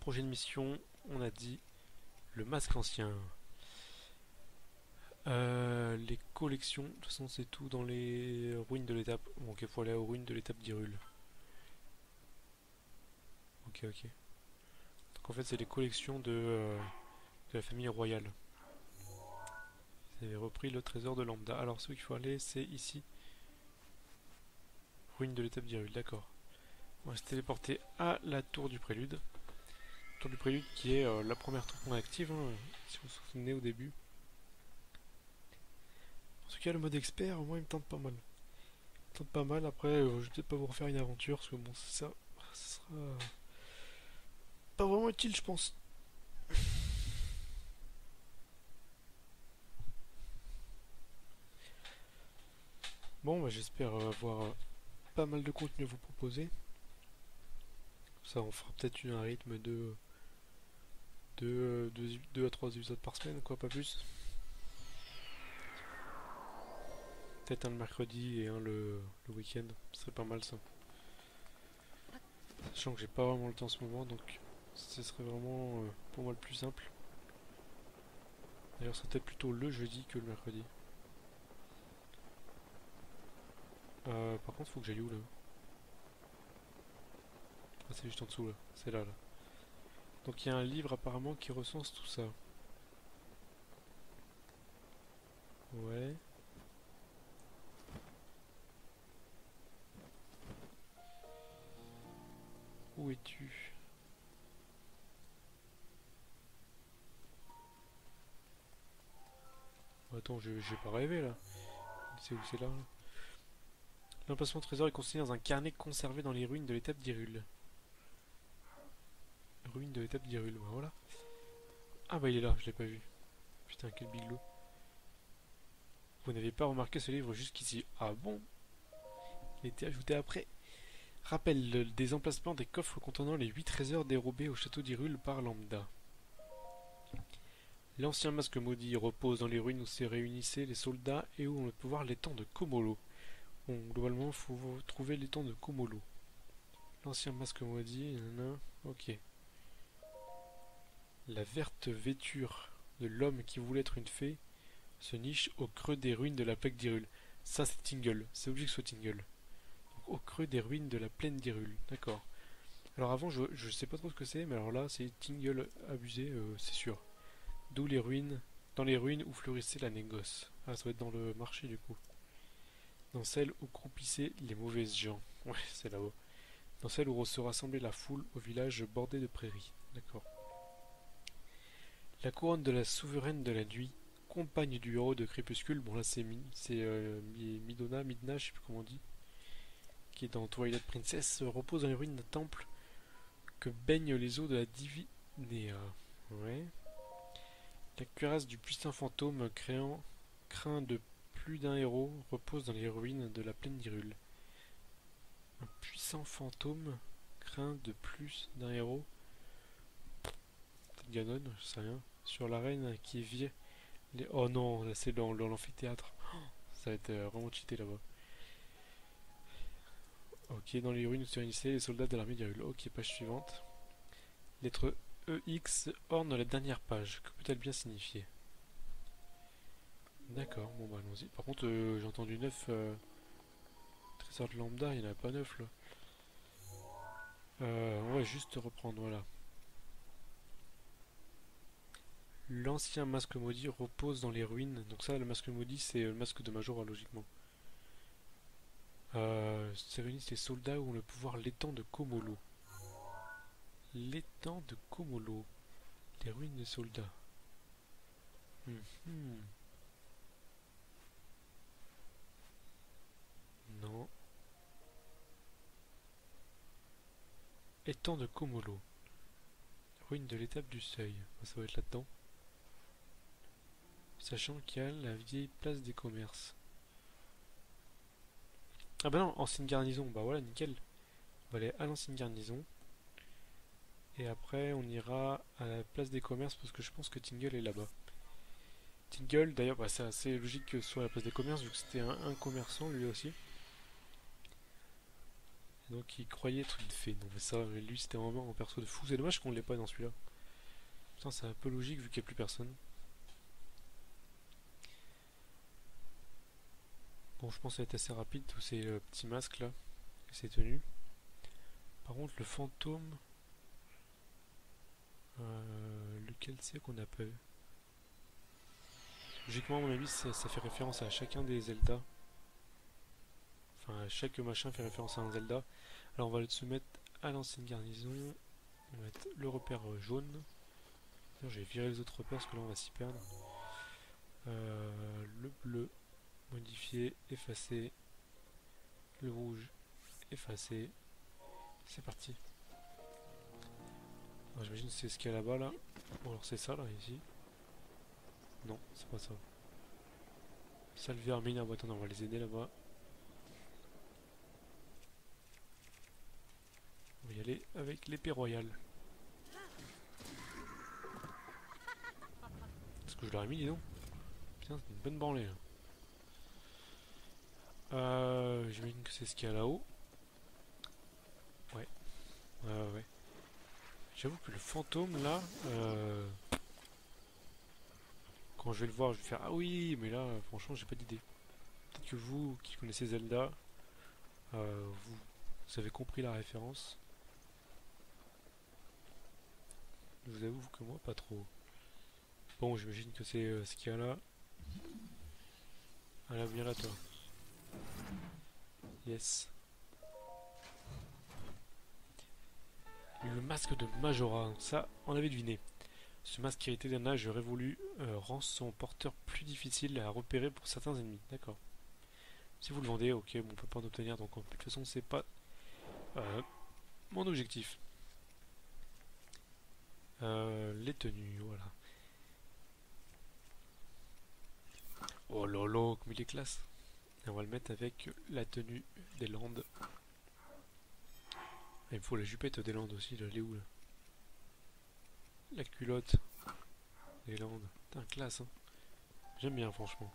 Prochaine mission, on a dit le masque ancien. Euh, les collections, de toute façon c'est tout dans les ruines de l'étape. Bon, ok, faut aller aux ruines de l'étape d'Irul. Ok, ok. Donc en fait c'est les collections de, euh, la famille royale. Vous avez repris le trésor de Lambda. Alors ce qu'il faut aller c'est ici. Ruine de l'étape d'Irul, d'accord. On va se téléporter à la tour du prélude. Tour du prélude qui est euh, la première tour qu'on active, hein, si vous vous souvenez au début. En tout cas, le mode expert, moi, il me tente pas mal. Il me tente pas mal. Après, euh, je vais peut-être pas vous refaire une aventure, parce que bon, ça. Sera pas vraiment utile, je pense. Bon, bah, j'espère euh, avoir pas mal de contenu à vous proposer. Ça, on fera peut-être un rythme de 2 à 3 épisodes par semaine, quoi, pas plus. Peut-être un le mercredi et un le, week-end, ce serait pas mal ça. Sachant que j'ai pas vraiment le temps en ce moment, donc ce serait vraiment euh, pour moi le plus simple. D'ailleurs, c'est peut-être plutôt le jeudi que le mercredi. Euh, par contre, faut que j'aille où là? Ah, c'est juste en dessous là, c'est là là. Donc il y a un livre apparemment qui recense tout ça. Ouais. Où es-tu? Attends, j'ai pas rêvé là. C'est où c'est là, L'emplacement trésor est consigné dans un carnet conservé dans les ruines de l'étape d'Irul. Ruine de l'étape d'Irul, voilà. Ah bah il est là, je l'ai pas vu. Putain, quel biglou. Vous n'avez pas remarqué ce livre jusqu'ici. Ah bon Il était ajouté après. Rappel des emplacements des coffres contenant les 8 trésors dérobés au château d'Irul par Lambda. L'ancien masque maudit repose dans les ruines où se réunissaient les soldats et où on peut voir l'étang de Komolo. Bon, globalement, faut trouver l'étang de Komolo. L'ancien masque maudit, ok. La verte vêture de l'homme qui voulait être une fée se niche au creux des ruines de la plaque d'Irul. Ça, c'est Tingle. C'est obligé que ce soit Tingle. Au creux des ruines de la plaine d'Irul. D'accord. Alors avant, je, je sais pas trop ce que c'est, mais alors là, c'est Tingle abusé, euh, c'est sûr. D'où les ruines, dans les ruines où fleurissait la négoce. Ah, ça va être dans le marché du coup. Dans celle où croupissaient les mauvaises gens. Ouais, c'est là-haut. Dans celle où se rassemblait la foule au village bordé de prairies. D'accord. La couronne de la souveraine de la nuit, compagne du héros de Crépuscule, bon là c'est euh, Midona, Midna, je sais plus comment on dit, qui est dans Twilight Princess, repose dans les ruines d'un temple que baignent les eaux de la Divinéa. Ouais. La cuirasse du puissant fantôme créant craint de plus d'un héros repose dans les ruines de la plaine d'Irul. Un puissant fantôme craint de plus d'un héros. Ganon, je sais rien. Sur la reine qui vit les... Oh non, c'est dans, l'amphithéâtre. ça va être euh, vraiment cheaté là-bas. Ok, dans les ruines se réunissaient les soldats de l'armée d'Irul. Ok, page suivante. Lettre EX orne la dernière page. Que peut-elle bien signifier? D'accord, bon bah allons-y. Par contre, euh, j'ai entendu 9 euh, trésors de lambda, il n'y en a pas 9 là. Euh, on va juste reprendre, voilà. L'ancien masque maudit repose dans les ruines. Donc ça, le masque maudit, c'est le masque de Majora, logiquement. Euh, c'est réunissent les soldats ont le pouvoir l'étang de Komolo. L'étang de Komolo. Les ruines des soldats. Mhm. Non. Étang de Komolo. Ruine de l'étape du seuil. Ça va être là-dedans. Sachant qu'il y a la vieille place des commerces. Ah bah non, ancienne garnison. Bah voilà, nickel. On va aller à l'ancienne garnison. Et après, on ira à la place des commerces parce que je pense que Tingle est là-bas. Tingle, d'ailleurs, bah, c'est assez logique que ce soit la place des commerces vu que c'était un, commerçant lui aussi. Donc il croyait être une fée. Non mais ça, lui c'était vraiment un perso de fou. C'est dommage qu'on l'ait pas dans celui-là. Putain, c'est un peu logique vu qu'il n'y a plus personne. Bon, je pense que ça va être assez rapide tous ces euh, petits masques là. Et ces tenues. Par contre, le fantôme. Euh, lequel c'est qu'on a pas eu? Logiquement, à mon avis, ça, fait référence à chacun des Zelda. Enfin, chaque machin fait référence à un Zelda. Alors on va se mettre à l'ancienne garnison. On va mettre le repère euh, jaune. J'ai viré les autres repères parce que là on va s'y perdre. Le bleu, modifié, effacé. Le rouge, effacé. C'est parti. J'imagine que c'est ce qu'il y a là-bas là. Bon alors c'est ça là ici. Non, c'est pas ça. Salle vermine, ah, attends, on va les aider là-bas. On va y aller avec l'épée royale. Est-ce que je l'aurais mis, dis donc Putain, c'est une bonne branlée là. Euh, J'imagine que c'est ce qu'il y a là-haut. Ouais. Ouais, ouais. J'avoue que le fantôme là, euh, quand je vais le voir, je vais faire Ah oui, mais là, franchement, j'ai pas d'idée. Peut-être que vous qui connaissez Zelda, euh, vous, vous avez compris la référence. Je vous avoue que moi, pas trop. Bon, j'imagine que c'est euh, ce qu'il y a là. Allez, viens là, toi. Yes. Le masque de Majora, ça, on avait deviné. Ce masque hérité d'un âge révolu euh, rend son porteur plus difficile à repérer pour certains ennemis. D'accord. Si vous le vendez, ok, bon, on peut pas en obtenir, donc de toute façon, c'est pas euh, mon objectif. Euh, les tenues, voilà. Oh lolo, comme il est classe. Et on va le mettre avec la tenue des Landes. il me faut la jupette des Landes aussi, elle là? La culotte des Landes. Putain, classe hein. J'aime bien franchement.